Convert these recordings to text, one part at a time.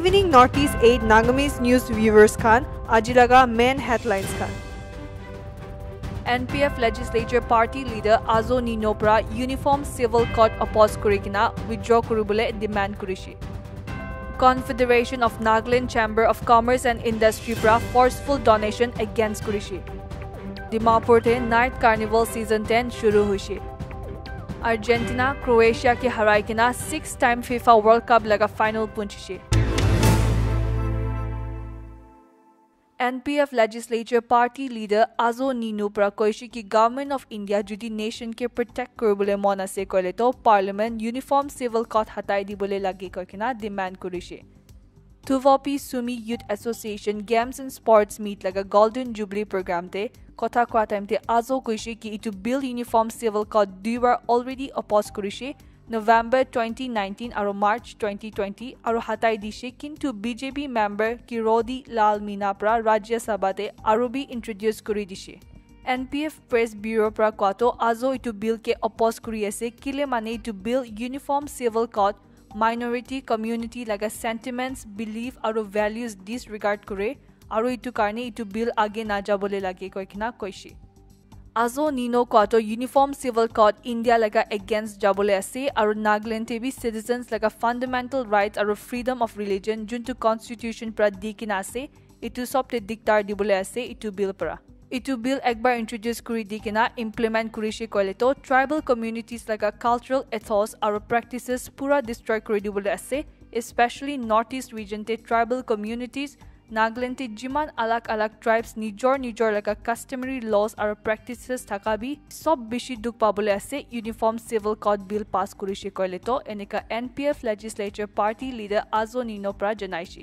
Evening north east eight Nagamese news viewers খান আজি লগা main headlines খান N P F legislature party leader Azo নিনোৰ পৰা uniform civil code opposed কৰি কিনা withdraw কৰিবলৈ demand কৰিছে confederation of Nagaland chamber of commerce and ইণ্ডাষ্ট্ৰীৰ পৰা forceful donation against কৰিছে ডিমাপুৰতে নাইট কাৰ্নিভেল ছিজন টেন শুৰু হৈছে আৰ্জেণ্টিনা ক্ৰ'ৱেছিয়াকে হাৰাই কিনা six time FIFA world cup লগা final পুঞ্চিছে N P F legislature party leader Azo নিনুৰ পৰা কৈছে কি গভৰ্ণমেণ্ট অফ ইণ্ডিয়া যদি নেশ্যনকে প্ৰটেক্ট কৰিবলৈ মন আছে ক'লেতো পাৰ্লিমেণ্ট ইউনিফৰ্ম চিভিল কট হটাই দিবলৈ লাগে কৈ কিনা ডিমাণ্ড কৰিছে Thuvopisumi youth association games and sports meet লগা গল্ডেন জুবলি প্ৰগ্ৰামতে কথা কোৱা টাইমতে আজো কৈছে কি ইটো বিল ইউনিফৰ্ম চিভিল কড দুইবাৰ অলৰেডি অপ'জ কৰিছে নৱেম্বৰ টুৱেণ্টি নাইনটিন আৰু মাৰ্চ টুৱেণ্টি টুৱেণ্টি আৰু হাতাই দিছে কিন্তু বিজেপি মেম্বাৰ কিৰোদি লাল মীনাৰ পৰা ৰাজ্যসভাতে আৰু বি ইণ্ট্ৰডিউচ কৰি দিছে এন পি এফ প্ৰেছ ব্যুৰৰ পৰা কোৱাটো আজো এইটো বিলকে অপ'জ কৰি আছে কেলে মানে এইটো bill uniform civil code minority community লগা চেণ্টিমেণ্টছ বিলিভ আৰু ভেলিউজ ডিছৰিগাৰ্ড কৰে আৰু এইটো কাৰণে এইটো বিল আগে নাযাবলৈ লাগে কৈ কিনা কৈছে আজো নিনো কোৱাটো ইউনিফৰ্ম চিভিল কড ইণ্ডিয়া লগা এগেইনষ্ট যাবলৈ আছে আৰু নাগালেণ্ডে বি চিটিজেনছ লগা ফাণ্ডামেণ্টেল ৰাইটছ আৰু ফ্ৰীডম অফ ৰিলিজন যোনটো কনষ্টিটিউশ্যন পৰা দি কিনে আছে এইটো চবতে দিগদাৰ দিবলৈ আছে এইটো বিল পৰা এইটো বিল একবাৰ ইণ্ট্ৰডিউচ কৰি দি কিনে ইমপ্লিমেণ্ট কৰিছে ক'লেতো ট্ৰাইবেল কমিউনিটিজ লগা কালচাৰেল এথছ আৰু প্ৰেক্টিচেছ পূৰা ডিষ্ট্ৰয় কৰি দিবলৈ আছে স্পেচিয়েলি নৰ্থ ইষ্ট ৰিজনতে ট্ৰাইবেল কমিউনিটিজ নাগালেণ্ডে যিমান আলাগ আলাগ ট্ৰাইবছ নিজৰ নিজৰ লগা কাষ্টমাৰী লছ আৰু প্ৰেক্টিচেছ থকা বি চব বেছি দুখ পাবলৈ আছে। Uniform civil code bill pass কৰিছে ক'লেতো এনেকা N P F legislature party leader Azo নিনৰ পৰা জনাইছে।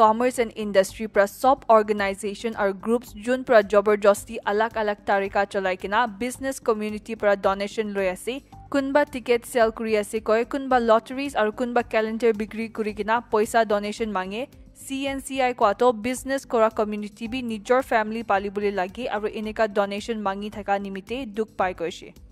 কমাৰ্চ এণ্ড ইণ্ডাষ্ট্ৰীৰ পৰা চব অৰ্গেনাইজেশ্যন আৰু গ্ৰুপছ যোন পৰা জবৰদস্তি আলাগ আলাগ তাৰিকা চলাই কিনা বিজনেছ কমিউনিটিৰ পৰা ডনেশ্যন লৈ আছে কোনোবা টিকেট চেল কৰি আছে কয় কোনোবা লটাৰিজ আৰু কোনোবা কেলেণ্ডাৰ বিক্ৰী কৰি কিনা পইচা donation Mage C N C I কোৱাটো বিজনেছ কৰা কমিউনিটি বি নিজৰ ফেমিলি পালিবলৈ লাগে আৰু এনেকুৱা ডনেশ্যন মাগি থকা নিমিত্তে দুখ পাই গৈছে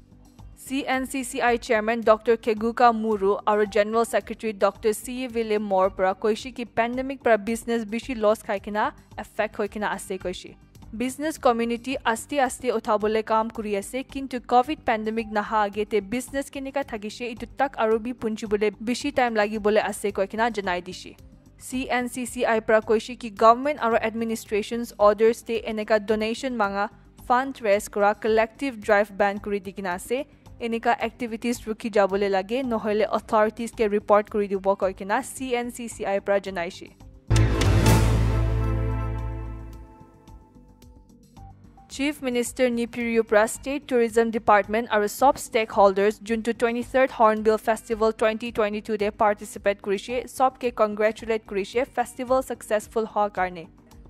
C N C C I chairman doctor Khekugha Muru আৰু general secretary doctor C A Vile মৰ পৰা কৈছে কি পেণ্ডেমিক পৰা বিজনেছ বেছি লছ খাই কিনা এফেক্ট হৈ কিনা আছে কৈছে বিজনেছ কমিউনিটি আস্তে আস্তে উঠাবলৈ কাম কৰি আছে কিন্তু কভিড পেণ্ডেমিক নাহা আগতে বিজনেছ কেনেকুৱা থাকিছে এইটো তাক আৰু বি পুঞ্জিবলৈ বেছি টাইম লাগিবলৈ আছে কৈ কিনা জনাই দিছে চি এন চি চি আইৰ পৰা কৈছে কি গভৰ্ণমেণ্ট আৰু এডমিনিষ্ট্ৰেশ্যনছ অৰ্ডাৰ্ছতে এনেকুৱা ডনেশ্যন মাঙা ফাণ্ড ৰেজ কৰা কালেক্টিভ ড্ৰাইভ বেন কৰি দি কিনা আছে এনেকুৱা এক্টিভিটিজ ৰখি যাবলৈ লাগে নহ'লে অথৰিটিজকে ৰিপৰ্ট কৰি দিব কৈ কিনা চি এন চি চি আইৰ পৰা জনাইছে। চিফ মিনিষ্টাৰ নিপিৰিউৰ পৰা ষ্টেট টুৰিজম ডিপাৰ্টমেণ্ট আৰু চব ষ্টেক হোল্ডাৰ্ছ যোনটো twenty third hornbill festival twenty twenty টুতে পাৰ্টিচিপেট কৰিছে চবকে কংগ্ৰেচুলেট কৰিছে ফেষ্টিভেল ছাকচেছফুল হোৱাৰ কাৰণে।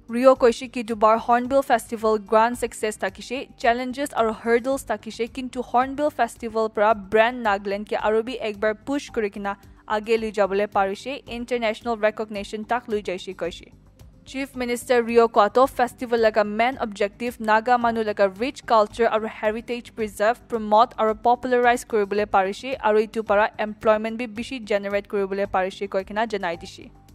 ৰিঅ' কৈছে কি দুবাৰ হৰ্ণবিল ফেষ্টিভেল গ্ৰাণ্ড ছাকচেছ থাকিছে চেলেঞ্জেছ আৰু হাৰ্ডলছ থাকিছে কিন্তু হৰ্ণবিল ফেষ্টিভেলৰ পৰা ব্ৰেণ্ড নাগালেণ্ডকে আৰু বি একবাৰ পুছ কৰি কিনা আগে লৈ যাবলৈ পাৰিছে ইণ্টাৰনেশ্যনেল ৰেকগনেশ্যন তাক লৈ যাইছে কৈছে। চিফ মিনিষ্টাৰ ৰিঅ' কোৱাটো ফেষ্টিভেল লগা মেইন অবজেক্টিভ নাগা মানুহ লগা ৰিচ কালচাৰ আৰু হেৰিটেজ প্ৰিজাৰ্ভ প্ৰমট আৰু পপুলাৰাইজ কৰিবলৈ পাৰিছে আৰু এইটোৰ পৰা এমপ্লয়মেণ্ট বি বেছি জেনেৰেট কৰিবলৈ পাৰিছে কৈ কিনা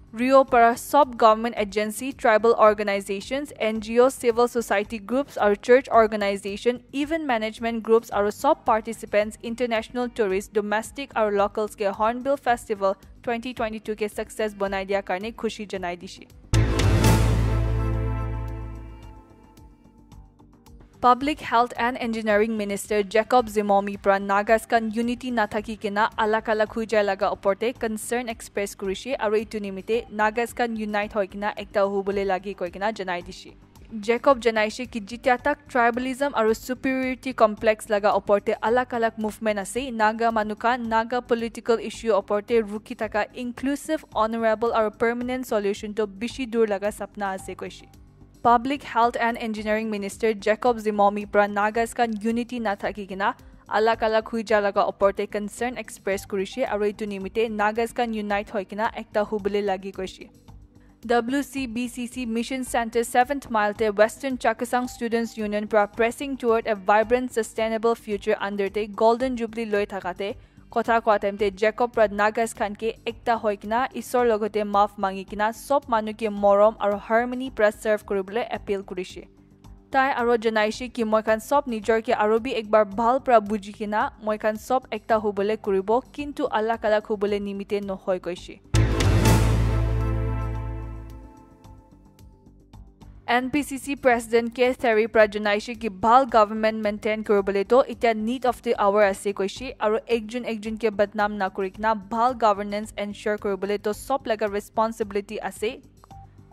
দিছে ৰিঅ'ৰ পৰা চব government agency tribal organisations N G O' civil society groups আৰু church organisation event management groups আৰু চব পাৰ্টিচিপেণ্টছ ইণ্টাৰনেশ্যনেল টুৰিষ্ট ডমেষ্টিক আৰু লোকেলছকে হৰ্ণবিল ফেষ্টিভেল টুৱেণ্টি টুৱেণ্টি টুকে ছাকচেছ বনাই দিয়াৰ public health and engineering minister Jacob জিমমিৰ পৰা নাগাস্কান ইউনিটি নাথাকি কিনা আলাগ আলাগ হৈ যায় লগা ওপৰতে কনচাৰ্ণ এক্সপ্ৰেছ কৰিছে আৰু এইটো নিমিত্তে নাগাস্কান ইউনাইট হৈ কিনা একটা হ'বলৈ লাগে কৈ কিনা জনাই দিছে জেকব জনাইছে কি যেতিয়া তাক ট্ৰাইবেলিজম আৰু চুপিৰিয়ৰিটি কমপ্লেক্স লগা ওপৰতে আলাগ আলাগ মুভমেণ্ট আছে নাগা মানুহকা নাগা পলিটিকেল ইছ্যু ওপৰতে ৰুকি থকা ইনক্লুচিভ অনাৰেবল আৰু পাৰ্মানেণ্ট চলিউশ্যনটো বেছি দূৰ লগা সপনা আছে কৈছে public health and engineering minister Jacob জিমমিৰ পৰা নাগাস্কান ইউনিটি নাথাকি কিনা আলাগ আলাগ হৈ যোৱা লগা ওপৰতে কনচাৰ্ণ এক্সপ্ৰেছ কৰিছে আৰু এইটো নিমিত্তে নাগাস্কান ইউনাইট হৈ কিনা একটা হ'বলৈ লাগি গৈছে WCBCC Mission Center 7th Mile Western Chakasang Students Union pra pressing toward a vibrant sustainable future under the Golden Jubilee loi thakate কথা কোৱা টাইমতে জেকব নাগাজ খানকে একটা হৈ কিনা ঈশ্বৰৰ লগতে মাফ মাগি কিনা চব মানুহকে মৰম আৰু হাৰমনি প্ৰেচাৰ্ভ কৰিবলৈ এপিল কৰিছে তাই আৰু জনাইছে কি মই খান চব নিজৰকে আৰু বি একবাৰ ভাল পৰা বুজি কিনা মই খান চব একটা হ'বলৈ কৰিব কিন্তু আল্লাহ কালাক হ'বলৈ নিমিতে নহয় কৈছে N P C C president K Therie পৰা জনাইছে কি ভাল গভৰ্ণমেণ্ট মেইনটেইন কৰিবলৈতো এতিয়া নিড অফ দি আৱাৰ আছে কৈছে আৰু একজন একজনকে বদনাম নকৰি কিনা ভাল গভৰ্ণেন্স এনচিয়ৰ কৰিবলৈতো চব লগা ৰেচপনচিবিলিটি আছে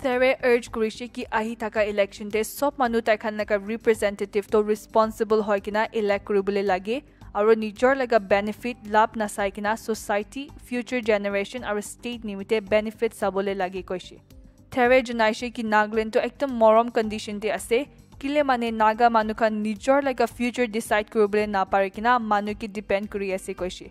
থেৰে আৰ্জ কৰিছে কি আহি থকা ইলেকশ্যনতে চব মানুহ তাইখান লগা ৰিপ্ৰেজেণ্টেটিভটো ৰেচপনচিবল হৈ কিনা ইলেক্ট কৰিবলৈ লাগে আৰু নিজৰ লগা বেনিফিট লাভ নাচাই কিনা ছ'চাইটি ফিউচাৰ জেনেৰেশ্যন আৰু ষ্টেট নিমিত্তে বেনিফিট চাবলৈ লাগে কৈছে থেৰে জনাইছে কি নাগালেণ্ডটো একদম মৰম কণ্ডিশ্যনতে আছে কিলে মানে নাগা মানুহখন নিজৰ লগা ফিউচাৰ ডিচাইড কৰিবলৈ নাপাৰে কিনা মানুহকে ডিপেণ্ড কৰি আছে কৈছে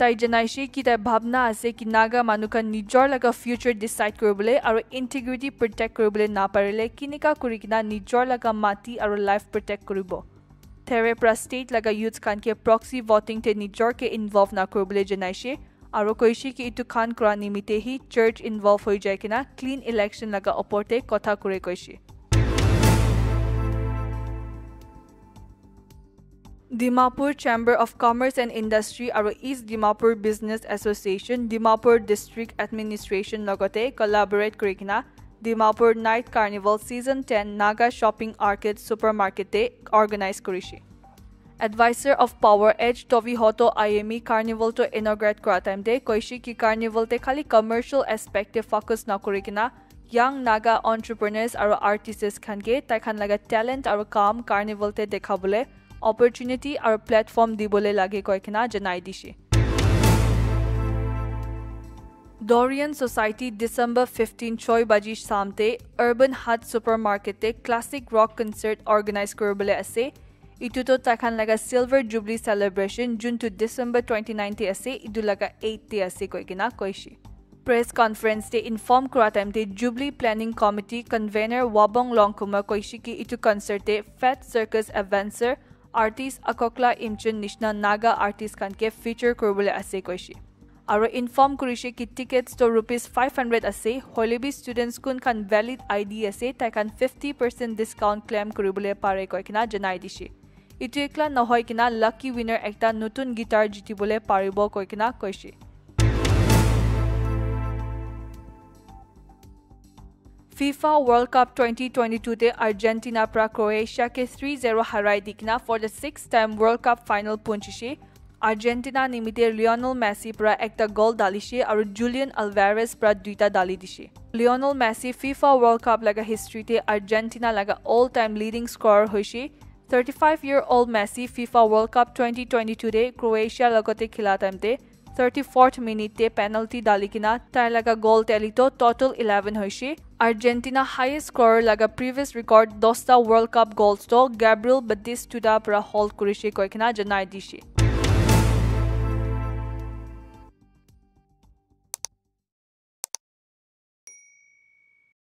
তাই জনাইছে কি তাইৰ ভাৱনা আছে কি নাগা মানুহখন নিজৰ লগা ফিউচাৰ ডিচাইড কৰিবলৈ আৰু ইণ্টিগ্ৰিটি প্ৰটেক্ট কৰিবলৈ নাপাৰিলে কেনেকুৱা কৰি কিনা নিজৰ লগা মাটি আৰু লাইফ প্ৰটেক্ট কৰিব থেৰে পৰা ষ্টেট লগা ইউথখানকে প্ৰক্সি ভটিংতে নিজৰকে ইনভল্ভ নকৰিবলৈ জনাইছে আৰু কৈছে কি এইটো খান কৰা নিমিত্তে সি চাৰ্চ ইনভল্ভ হৈ যায় কিনা ক্লিন ইলেকশ্যন লগা ওপৰতে কথা কৰি কৈছে Dimapur chamber of commerce and industry আৰু east Dimapur business association Dimapur district administration লগতে কলাবৰেট কৰি কিনা Dimapur night carnival season ten Naga shopping arcade super মাৰ্কেটে organise কৰিছে। এডভাইচাৰ অফ পাৱাৰ এজ Tovihoto Ayemi কাৰ্নিভেলটো ইনগ্ৰেট কৰা টাইমতে কৈছে কি কাৰ্নিভেলতে খালি কমাৰ্চিয়েল এছপেক্টে ফ'কাছ নকৰি কিনা য়াং নাগা অণ্টাৰপ্ৰনাৰ্ছ আৰু আৰ্টিষ্টেছ খানকে তাইখান লগা টেলেণ্ট আৰু কাম কাৰ্নিভেলতে দেখাবলৈ অপৰচুনিটি আৰু প্লেটফৰ্ম দিবলৈ লাগে কৈ কিনা জনাই দিছে ডৰিয়ান ছ'চাইটি ডিচেম্বৰ ফিফটিন ছয় বাজি চামতে আৰ্বান হাট ছুপাৰ মাৰ্কেটে ক্লাছিক ইটোতো তাখান লগা চিলভাৰ জুবলি চেলিব্ৰেশ্যন যোনটো ডিচেম্বৰ টুৱেণ্টি নাইনটি আছে ইটো লগা এইটটি আছে কৈ কিনা কৈছে প্ৰেছ কনফাৰেন্সতে ইনফৰ্ম কৰা টাইমতে জুবলি প্লেনিং কমিটি কনভেনাৰ ৱাবং লংকুমাৰ কৈছে কি ইটো কনচাৰ্টে ফেট চাৰ্কাছ এডভেঞ্চাৰ আৰ্টিষ্ট আককলা ইমচন নিচিনা নাগা আৰ্টিষ্ট খানকে ফিচাৰ কৰিবলৈ আছে কৈছে আৰু ইনফৰ্ম কৰিছে কি টিকেটছটো ৰুপিজ ফাইভ হাণ্ড্ৰেড আছে হ'লে বি ষ্টুডেণ্টছ কোনখন ভেলিড আই ডি আছে তাইখন ফিফটি পাৰ্চেণ্ট ডিছকাউণ্ট ক্লেইম কৰিবলৈ পাৰে কৈ কিনা জনাই দিছে ইটো একলা নহয় কিনা লাকি উইনাৰ এটা নতুন গীটাৰ জিতিবলৈ পাৰিব কৈ কিনা কৈছে। FIFA world cup twenty twenty টুতে আৰ্জেণ্টিনাৰ পৰা ক্ৰ'ৱেছিয়াকে থ্ৰী জিৰ' হাৰাই দি কিনা for the six time world cup final পঞ্চিছে Argentina নিমিত্তে লিঅ'নেল মেছিৰ পৰা এটা গ'ল ডালিছে আৰু জুলিয়ান আলভেৰেজ পৰা দুটা ডালি দিছে। Lionel Messi FIFA world cup লগা হিষ্ট্ৰীতে আৰ্জেণ্টিনা লগা অল টাইম লিডিং স্ক'ৰাৰ হৈছে thirty five year old Messi FIFA world cup twenty twenty টুতে ক্ৰ'ৱেছিয়াৰ লগতে খেলা টাইমতে থাৰ্টি ফৰ্থ মিনিটে পেনাল্টি ডালি কিনা তাইৰ লগা গ'ল টেলিটো টটেল ইলেভেন হৈছে আৰ্জেণ্টিনা হায়েষ্ট স্ক'ৰৰ লগা প্ৰিভিয়াছ ৰেকৰ্ড দহটা ৱৰ্ল্ড কাপ গ'লছটো গেব্ৰিয়েল বেটিছ টুডাৰ পৰা হল্ড কৰিছে কৈ কিনা জনাই দিছে